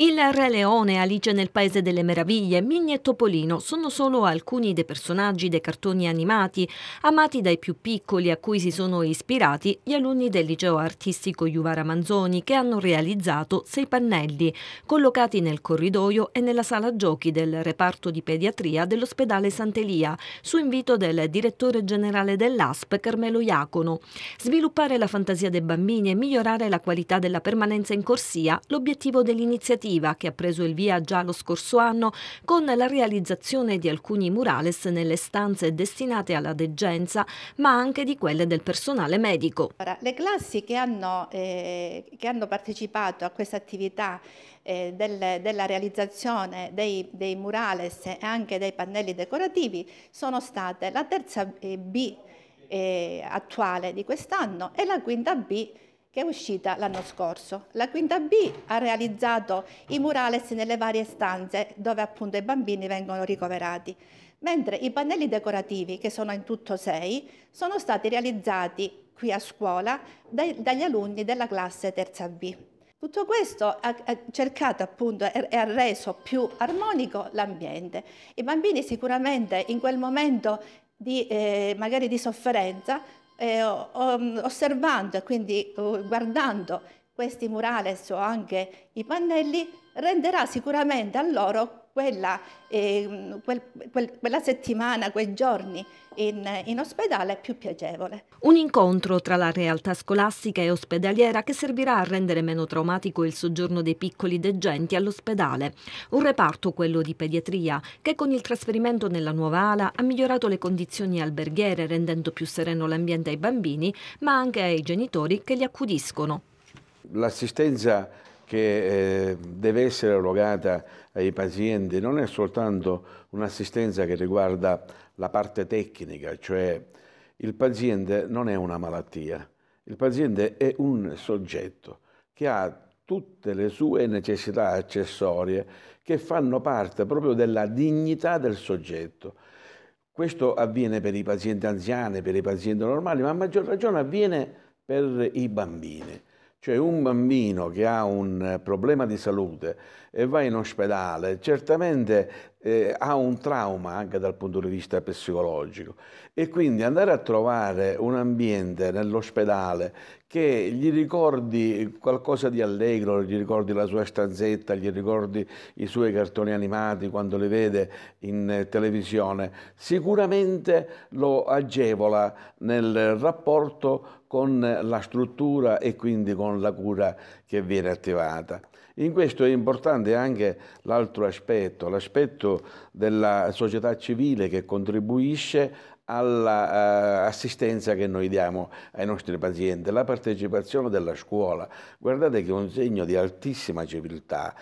Il Re Leone, Alice nel Paese delle Meraviglie, Minnie e Topolino sono solo alcuni dei personaggi dei cartoni animati amati dai più piccoli a cui si sono ispirati gli alunni del liceo artistico Juvara Manzoni che hanno realizzato sei pannelli collocati nel corridoio e nella sala giochi del reparto di pediatria dell'ospedale Sant'Elia su invito del direttore generale dell'ASP Carmelo Iacono. Sviluppare la fantasia dei bambini e migliorare la qualità della permanenza in corsia l'obiettivo dell'iniziativa iniziativa che ha preso il via già lo scorso anno con la realizzazione di alcuni murales nelle stanze destinate alla degenza, ma anche di quelle del personale medico. Le classi che hanno, eh, che hanno partecipato a questa attività eh, del, della realizzazione dei, dei, murales e anche dei pannelli decorativi sono state la terza eh, B eh, attuale di quest'anno e la quinta B che è uscita l'anno scorso. La quinta B ha realizzato i murales nelle varie stanze dove appunto i bambini vengono ricoverati, mentre i pannelli decorativi, che sono in tutto sei, sono stati realizzati qui a scuola dai, dagli alunni della classe terza B. Tutto questo ha, cercato appunto e ha reso più armonico l'ambiente. I bambini sicuramente in quel momento di, eh, magari di sofferenza eh, osservando e quindi uh, guardando questi murales o anche i pannelli renderà sicuramente a loro quella, eh, quel, quel, quella settimana, quei giorni in, in, ospedale più piacevole. Un incontro tra la realtà scolastica e ospedaliera che servirà a rendere meno traumatico il soggiorno dei piccoli degenti all'ospedale. Un reparto, quello di pediatria, che con il trasferimento nella nuova ala ha migliorato le condizioni alberghiere rendendo più sereno l'ambiente ai bambini, ma anche ai genitori che li accudiscono. L'assistenza che eh, deve essere erogata ai pazienti non è soltanto un'assistenza che riguarda la parte tecnica, cioè il paziente non è una malattia, il paziente è un soggetto che ha tutte le sue necessità accessorie che fanno parte proprio della dignità del soggetto. Questo avviene per i pazienti anziani, per i pazienti normali, ma a maggior ragione avviene per i bambini. Cioè un bambino che ha un eh, problema di salute e va in ospedale certamente eh, ha un trauma anche dal punto di vista psicologico e quindi andare a trovare un ambiente nell'ospedale che gli ricordi qualcosa di allegro, gli ricordi la sua stanzetta, gli ricordi i suoi cartoni animati quando li vede in televisione, sicuramente lo agevola nel rapporto con la struttura e quindi con la cura che viene attivata. In questo è importante anche l'altro aspetto, l'aspetto della società civile che contribuisce all'assistenza uh, che noi diamo ai nostri pazienti, la partecipazione della scuola. Guardate che è un segno di altissima civiltà.